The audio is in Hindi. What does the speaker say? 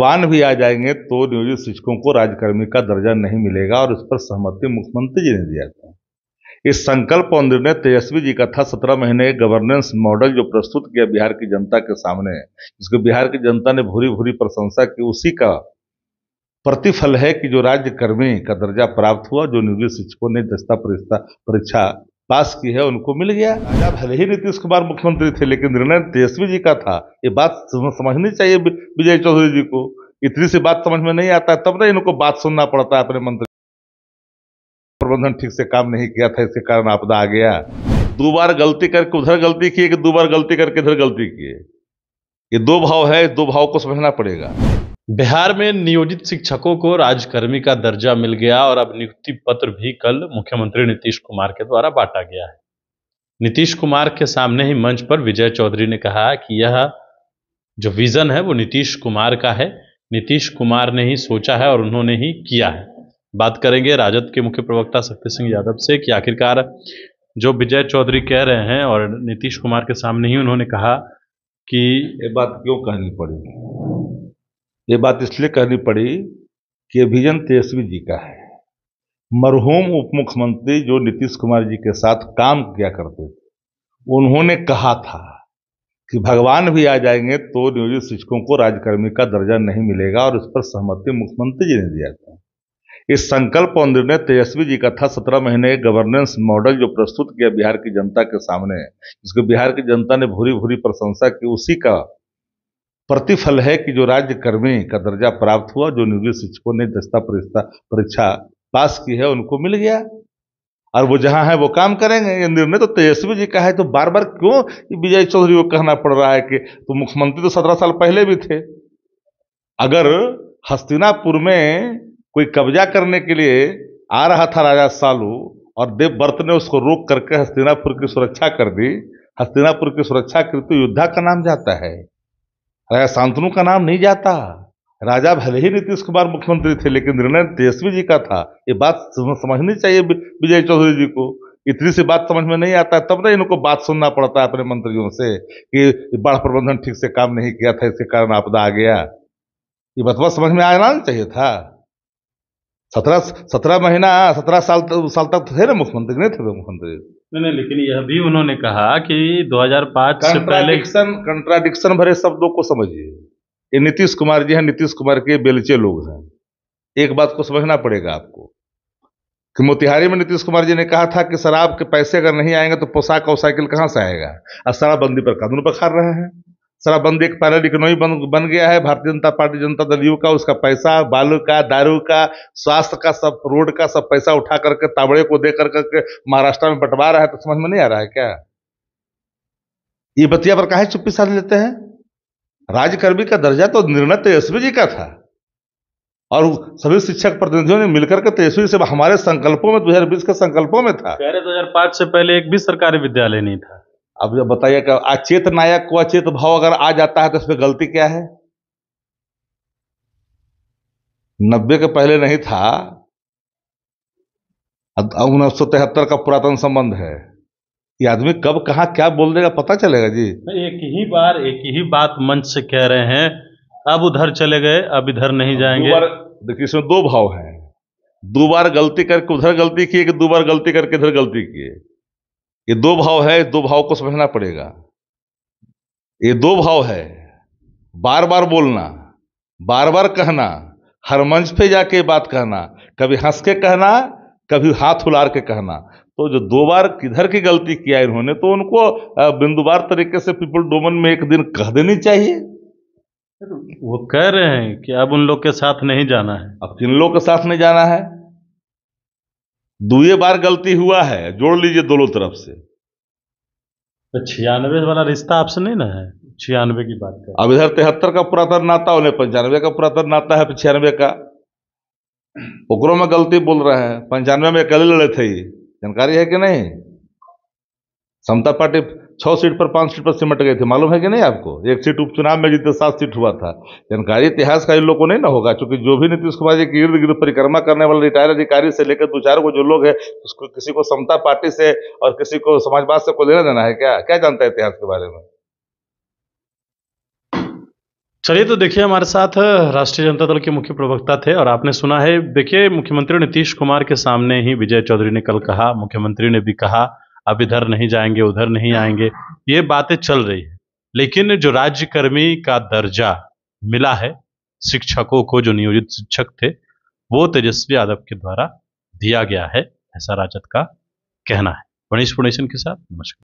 भगवान भी आ जाएँगे तो नियोजित शिक्षकों को राजकर्मी का दर्जा नहीं मिलेगा और इस पर सहमति मुख्यमंत्री जी ने दिया था। इस संकल्प और निर्णय तेजस्वी जी का था। सत्रह महीने गवर्नेंस मॉडल जो प्रस्तुत किया बिहार की जनता के सामने, जिसको बिहार की जनता ने भूरी भूरी प्रशंसा की, उसी का प्रतिफल है कि जो राज्यकर्मी का दर्जा प्राप्त हुआ, जो नियोजित शिक्षकों ने दस्ता परीक्षा पास की है, उनको मिल गया। राजा भले ही नीतीश कुमार मुख्यमंत्री थे, लेकिन निर्णय तेजस्वी जी का था। ये बात समझनी चाहिए विजय चौधरी जी को। इतनी सी बात समझ में नहीं आता तब ना इनको बात सुनना पड़ता है अपने मंत्री। प्रबंधन ठीक से काम नहीं किया था, इसके कारण आपदा आ गया। दो बार गलती करके, उधर गलती किए कि दो बार गलती करके, इधर गलती किए ये दो भाव है, दो भाव को समझना पड़ेगा। बिहार में नियोजित शिक्षकों को राजकर्मी का दर्जा मिल गया और अब नियुक्ति पत्र भी कल मुख्यमंत्री नीतीश कुमार के द्वारा बांटा गया है। नीतीश कुमार के सामने ही मंच पर विजय चौधरी ने कहा कि यह जो विजन है वो नीतीश कुमार का है। नीतीश कुमार ने ही सोचा है और उन्होंने ही किया है। बात करेंगे राजद के मुख्य प्रवक्ता शक्ति सिंह यादव से कि आखिरकार जो विजय चौधरी कह रहे हैं और नीतीश कुमार के सामने ही उन्होंने कहा कि ये बात क्यों कहनी पड़ी? ये बात इसलिए कहनी पड़ी कि विजन तेजस्वी जी का है। मरहूम उप मुख्यमंत्री जो नीतीश कुमार जी के साथ काम किया करते थे, उन्होंने कहा था कि भगवान भी आ जाएँगे तो नियोजित शिक्षकों को राजकर्मी का दर्जा नहीं मिलेगा और इस पर सहमति मुख्यमंत्री जी ने दिया था। इस संकल्प और निर्णय तेजस्वी जी का था। सत्रह महीने गवर्नेंस मॉडल जो प्रस्तुत किया बिहार की जनता के सामने, जिसको बिहार की जनता ने भूरी भूरी प्रशंसा की, उसी का प्रतिफल है कि जो राज्यकर्मी का दर्जा प्राप्त हुआ, जो नियोजित शिक्षकों ने दस्ता परीक्षा पास की है, उनको मिल गया। और वो जहाँ है, वो काम करेंगे। ये निर्णय तो तेजस्वी जी का है। तो बार बार क्यों विजय चौधरी को कहना पड़ रहा है कि तो मुख्यमंत्री तो सत्रह साल पहले भी थे। अगर हस्तिनापुर में कोई कब्जा करने के लिए आ रहा था राजा सालू और देवव्रत ने उसको रोक करके हस्तिनापुर की सुरक्षा कर दी, हस्तिनापुर की सुरक्षा की तो योद्धा का नाम जाता है। राजा शांतनु का नाम नहीं जाता। राजा भले ही नीतीश कुमार मुख्यमंत्री थे, लेकिन निर्णय तेजस्वी जी का था। ये बात समझनी चाहिए विजय चौधरी जी को। इतनी सी बात समझ में नहीं आता तब ना इनको बात सुनना पड़ता है अपने मंत्रियों से कि बाढ़ प्रबंधन ठीक से काम नहीं किया था, इसके कारण आपदा आ गया। ये बतवा समझ में आना चाहिए था। सत्रह सत्रह महीना सत्रह साल साल तक थे ना मुख्यमंत्री नहीं थे मुख्यमंत्री? नहीं नहीं लेकिन यह भी उन्होंने कहा कि 2005 से पहले कंट्राडिक्शन भरे शब्दों को समझिए। ये नीतीश कुमार जी हैं नीतीश कुमार के बेलचे लोग हैं। एक बात को समझना पड़ेगा आपको। कि मोतिहारी में नीतीश कुमार जी ने कहा था कि शराब के पैसे अगर नहीं आएँगे तो पोशाक और साइकिल कहाँ से आएगा? और शराबबंदी पर कानून पर खार रहे हैं। शराबबंदी एक पैरल इकोनॉमी बन बन गया है। भारतीय जनता पार्टी, जनता दल यू का, उसका पैसा, बालू का, दारू का, स्वास्थ्य का, सब रोड का, सब पैसा उठा करके, ताबड़े को दे करके महाराष्ट्र में बंटवा रहा है तो समझ में नहीं आ रहा है क्या? ये बतिया पर कहा चुप्पी साध लेते हैं? राजकर्मी का दर्जा तो निर्णय तेजस्वी जी का था। और सभी शिक्षक प्रतिनिधियों ने मिलकर के तेजस्वी से हमारे संकल्पों में 2020 के संकल्पों में था। दो हज़ार 2005 से पहले एक भी सरकारी विद्यालय नहीं था। अब जब बताइए कि अचेत नायक को अचेत भाव अगर आ जाता है तो इसमें गलती क्या है? नब्बे के पहले नहीं था। उन्नीस सौ तिहत्तर का पुरातन संबंध है। ये आदमी कब कहा क्या बोल देगा पता चलेगा जी? एक ही बार एक ही बात मंच से कह रहे हैं अब उधर चले गए अब इधर नहीं जाएँगे। देखिए इसमें दो भाव हैं। दो बार गलती करके उधर गलती किए कि दो बार गलती करके इधर गलती किए? ये दो भाव है दो भाव को समझना पड़ेगा। ये दो भाव है बार बार बोलना बार बार कहना हर मंच पे जाके बात कहना कभी हंस के कहना कभी हाथ उलार के कहना। तो जो दो बार किधर की गलती किया इन्होंने तो उनको बिंदुवार तरीके से पीपल डोमन में एक दिन कह देनी चाहिए। वो कह रहे हैं कि अब उन लोग के साथ नहीं जाना है। अब किन लोग के साथ नहीं जाना है? दुए बार गलती हुआ है जोड़ लीजिए दोनों तरफ़ से। तो छियानवे वाला रिश्ता आपसे नहीं ना है? छियानवे की बात कर अब इधर तिहत्तर का पुरातन नाता उन्हें पंचानवे का पुरातन नाता है छियानवे का। ओकरों में गलती बोल रहे हैं पंचानवे में अकेले लड़े थे जानकारी है कि नहीं? समता पार्टी छह सीट पर, पाँच सीट पर सिमट गए थे। मालूम है कि नहीं आपको? एक सीट उपचुनाव में जीते, सात सीट हुआ था। जानकारी इतिहास का इन लोग को नहीं ना होगा, क्योंकि जो भी नीतीश कुमार जी की इर्द गिर्द परिक्रमा करने वाले रिटायर अधिकारी से लेकर दो चार को जो लोग है, उसको किसी को समता पार्टी से और किसी को समाजवाद से को लेना देना है क्या? क्या जानता है इतिहास के बारे में? चलिए तो देखिए, हमारे साथ राष्ट्रीय जनता दल के मुख्य प्रवक्ता थे और आपने सुना है, देखिए, मुख्यमंत्री नीतीश कुमार के सामने ही विजय चौधरी ने कल कहा, मुख्यमंत्री ने भी कहा अब इधर नहीं जाएँगे उधर नहीं आएँगे। ये बातें चल रही है। लेकिन जो राज्यकर्मी का दर्जा मिला है शिक्षकों को जो नियोजित शिक्षक थे वो तेजस्वी यादव के द्वारा दिया गया है ऐसा राजद का कहना है। गणेश फाउंडेशन के साथ नमस्कार।